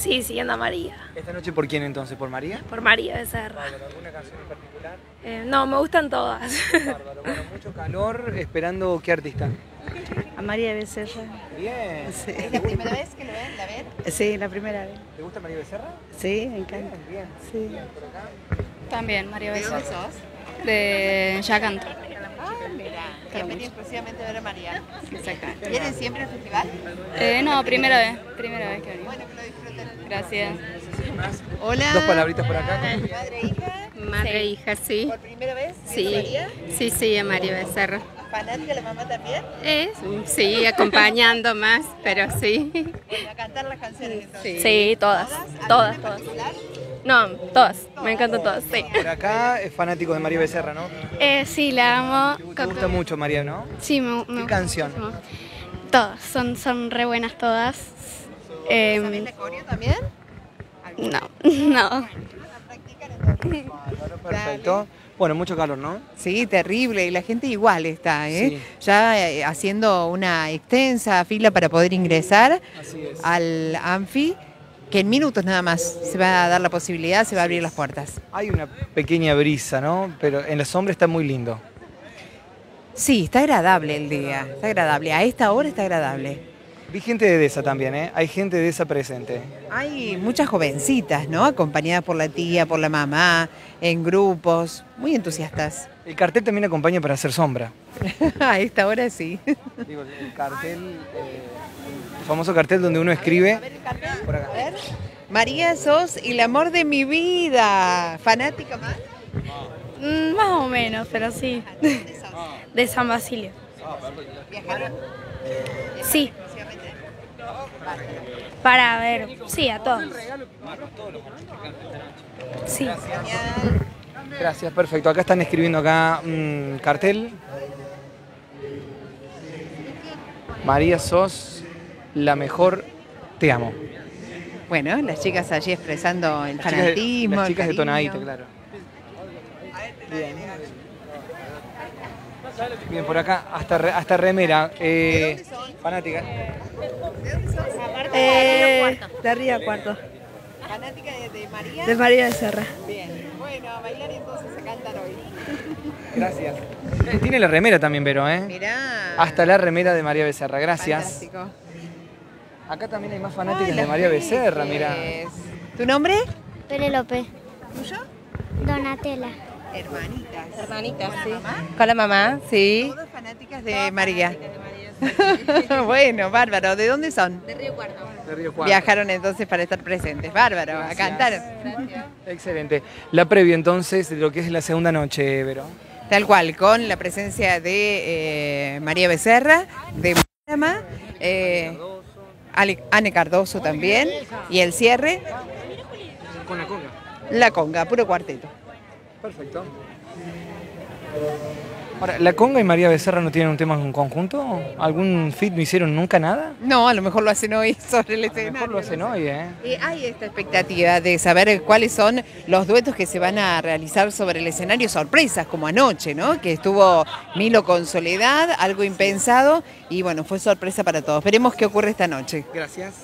Sí, siguiendo a María. ¿Esta noche por quién entonces? ¿Por María? Por María Becerra. ¿Alguna canción en particular? Eh, no, me gustan todas. Bárbaro. Bueno, mucho calor, esperando qué artista. A María Becerra. Bien. Sí. ¿Es la primera vez que lo ven? ¿La ven? Sí, la primera vez. ¿Te gusta María Becerra? Sí, me encanta. Bien. Sí. Por acá. También, María ¿De Becerra. dónde sos? De Yacanto. Ah, mira. Que venía exclusivamente a ver a María. Exactamente. ¿Vienen siempre al festival? Eh, no, primera vez. Primera vez que venimos. Bueno, que lo disfruten. Gracias. Hola. Dos palabritas por acá. Madre e hija. Madre e hija, sí. ¿Por primera vez? Sí, ¿Viendo María? sí, sí, a María Becerra. ¿Fanática la mamá también? Sí, acompañando más, pero sí. Bueno, a cantar las canciones entonces. Sí, todas. ¿Alguna Todas, todas. No, todas. Me encantan todas, sí. Por acá es fanático de María Becerra, ¿no? Eh, sí, la amo. Te gusta mucho María, ¿no? Sí, me, me ¿Qué gusta canción? muchísimo. Todas, son, son re buenas todas. Em, ¿Sabés la coreo también? no, no. Perfecto. Bueno, mucho calor, ¿no? Sí, terrible. Y la gente igual está, ¿eh? Sí. Ya eh, haciendo una extensa fila para poder ingresar Así es. al Anfi, que en minutos nada más se va a dar la posibilidad, se va a abrir las puertas. Hay una pequeña brisa, ¿no? Pero en la sombra está muy lindo. Sí, está agradable el día, está agradable. A esta hora está agradable. Vi gente de esa también, ¿eh? Hay gente de esa presente. Hay muchas jovencitas, ¿no? Acompañadas por la tía, por la mamá, en grupos, muy entusiastas. El cartel también acompaña para hacer sombra. A esta hora sí. Digo, el cartel, eh, el famoso cartel donde uno escribe. Por acá. María, sos el amor de mi vida. ¿Fanática más? Mm, más o menos, pero sí. De San Basilio. ¿Viajaron? Sí. Para ver, sí, a todos. Sí. Gracias, perfecto. Acá están escribiendo acá un cartel. María, sos la mejor, te amo. Bueno, las chicas allí expresando el Las chicas de- fanatismo. Las el chicas de cariño. tonadita, claro. Bien. Bien, por acá, hasta, hasta remera. Eh, fanática. Eh, de arriba cuarto. ¿Fanática de, de María? De María Becerra. Bien. Bueno, a bailar y entonces a cantar hoy. Gracias. Eh, Tiene la remera también, Vero, ¿eh? Mirá. Hasta la remera de María Becerra, gracias. Fantástico. Acá también hay más fanáticas Ay, de María Becerra, mira. ¿Tu nombre? Penélope. ¿Tuyo? Donatella. Hermanitas. Hermanitas, ¿Con sí. la mamá? Con la mamá, sí. Todas fanáticas de María. bueno, bárbaro. ¿De dónde son? De Río Cuarto. De Río Cuarto. Viajaron entonces para estar presentes. Bárbaro, a Gracias. cantar. Excelente. La previa entonces de lo que es la segunda noche, Vero. Tal cual, con la presencia de eh, María Becerra, de Márama, eh, Anne Cardoso también, y el cierre, Con la conga. La Conga, puro cuarteto. Perfecto. Ahora, ¿la conga y María Becerra no tienen un tema en conjunto? ¿Algún fit no hicieron nunca nada? No, a lo mejor lo hacen hoy sobre el A lo escenario. mejor lo hacen hoy, ¿eh? Eh, hay esta expectativa de saber cuáles son los duetos que se van a realizar sobre el escenario, sorpresas como anoche, ¿no? Que estuvo Milo con Soledad, algo impensado, y bueno, fue sorpresa para todos. Veremos qué ocurre esta noche. Gracias.